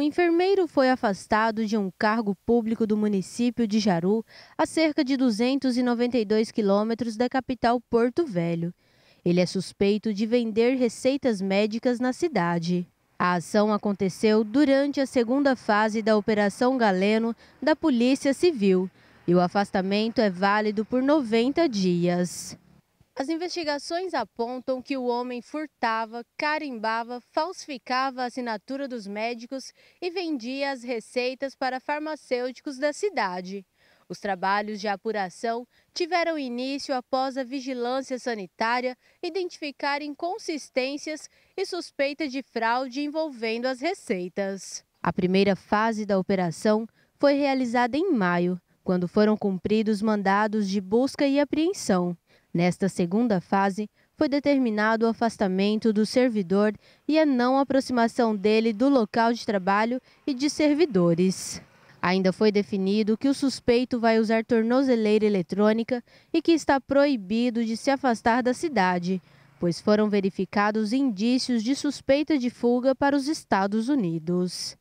Um enfermeiro foi afastado de um cargo público do município de Jaru, a cerca de 292 quilômetros da capital Porto Velho. Ele é suspeito de vender receitas médicas na cidade. A ação aconteceu durante a segunda fase da Operação Galeno da Polícia Civil e o afastamento é válido por 90 dias. As investigações apontam que o homem furtava, carimbava, falsificava a assinatura dos médicos e vendia as receitas para farmacêuticos da cidade. Os trabalhos de apuração tiveram início após a vigilância sanitária identificar inconsistências e suspeita de fraude envolvendo as receitas. A primeira fase da operação foi realizada em maio, quando foram cumpridos mandados de busca e apreensão. Nesta segunda fase, foi determinado o afastamento do servidor e a não aproximação dele do local de trabalho e de servidores. Ainda foi definido que o suspeito vai usar tornozeleira eletrônica e que está proibido de se afastar da cidade, pois foram verificados indícios de suspeita de fuga para os Estados Unidos.